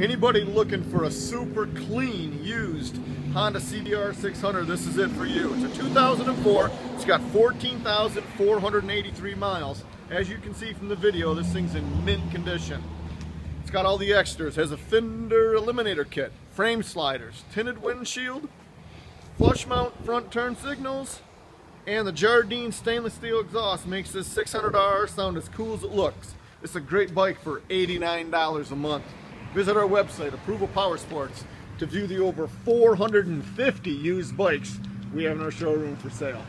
Anybody looking for a super clean, used Honda CBR 600, this is it for you. It's a 2004. It's got 14,483 miles. As you can see from the video, this thing's in mint condition. It's got all the extras. Has a fender eliminator kit, frame sliders, tinted windshield, flush mount front turn signals, and the Jardine stainless steel exhaust makes this 600R sound as cool as it looks. It's a great bike for $89 a month. Visit our website, Approval Power Sports, to view the over 450 used bikes we have in our showroom for sale.